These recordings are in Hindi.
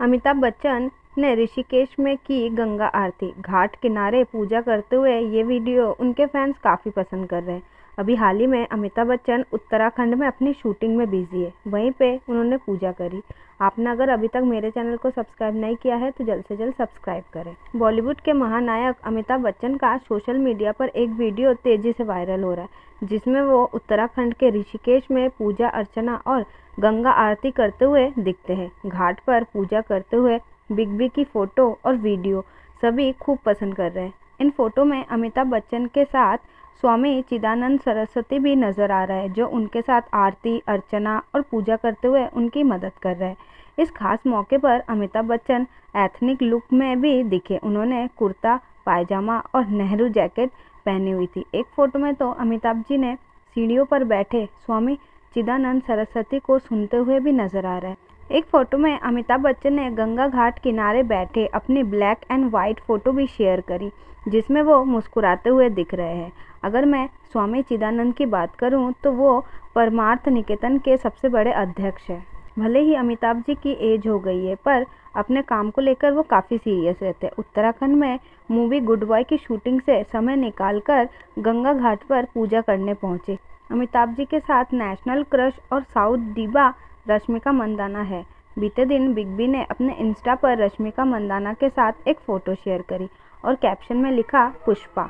अमिताभ बच्चन ने ऋषिकेश में की गंगा आरती। घाट किनारे पूजा करते हुए ये वीडियो उनके फैंस काफ़ी पसंद कर रहे हैं। अभी हाल ही में अमिताभ बच्चन उत्तराखंड में अपनी शूटिंग में बिज़ी है। वहीं पे उन्होंने पूजा करी। आपने अगर अभी तक मेरे चैनल को सब्सक्राइब नहीं किया है तो जल्द से जल्द सब्सक्राइब करें। बॉलीवुड के महानायक अमिताभ बच्चन का सोशल मीडिया पर एक वीडियो तेज़ी से वायरल हो रहा है, जिसमें वो उत्तराखंड के ऋषिकेश में पूजा अर्चना और गंगा आरती करते हुए दिखते हैं। घाट पर पूजा करते हुए बिग बी की फ़ोटो और वीडियो सभी खूब पसंद कर रहे हैं। इन फ़ोटो में अमिताभ बच्चन के साथ स्वामी चिदानंद सरस्वती भी नज़र आ रहा है, जो उनके साथ आरती, अर्चना और पूजा करते हुए उनकी मदद कर रहे हैं। इस खास मौके पर अमिताभ बच्चन एथनिक लुक में भी दिखे। उन्होंने कुर्ता, पायजामा और नेहरू जैकेट पहनी हुई थी। एक फ़ोटो में तो अमिताभ जी ने सीढ़ियों पर बैठे स्वामी चिदानंद सरस्वती को सुनते हुए भी नज़र आ रहा है। एक फ़ोटो में अमिताभ बच्चन ने गंगा घाट किनारे बैठे अपनी ब्लैक एंड वाइट फ़ोटो भी शेयर करी, जिसमें वो मुस्कुराते हुए दिख रहे हैं। अगर मैं स्वामी चिदानंद की बात करूँ तो वो परमार्थ निकेतन के सबसे बड़े अध्यक्ष हैं। भले ही अमिताभ जी की एज हो गई है, पर अपने काम को लेकर वो काफ़ी सीरियस रहते हैं। उत्तराखंड में मूवी गुड बॉय की शूटिंग से समय निकालकर गंगा घाट पर पूजा करने पहुँचे। अमिताभ जी के साथ नेशनल क्रश और साउथ दीबा रश्मिका मंदाना है। बीते दिन बिग बी ने अपने इंस्टा पर रश्मिका मंदाना के साथ एक फ़ोटो शेयर करी और कैप्शन में लिखा, पुष्पा।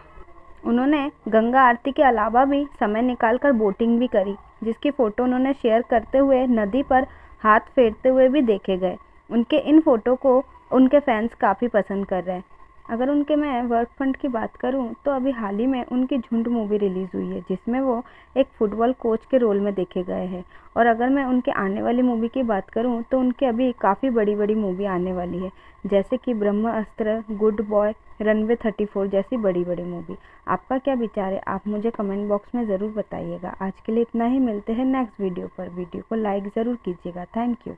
उन्होंने गंगा आरती के अलावा भी समय निकालकर बोटिंग भी करी, जिसकी फ़ोटो उन्होंने शेयर करते हुए नदी पर हाथ फेरते हुए भी देखे गए। उनके इन फ़ोटो को उनके फैंस काफ़ी पसंद कर रहे हैं। अगर उनके मैं वर्क फंड की बात करूँ तो अभी हाल ही में उनकी झुंड मूवी रिलीज़ हुई है, जिसमें वो एक फुटबॉल कोच के रोल में देखे गए हैं। और अगर मैं उनके आने वाली मूवी की बात करूँ तो उनके अभी काफ़ी बड़ी बड़ी मूवी आने वाली है, जैसे कि Brahmastra, goodbye, runway thirty four जैसी बड़ी बड़ी मूवी आपका क्या विचार है? आप मुझे कमेंट बॉक्स में ज़रूर बताइएगा। आज के लिए इतना ही, मिलते हैं नेक्स्ट वीडियो पर। वीडियो को लाइक ज़रूर कीजिएगा। Thank you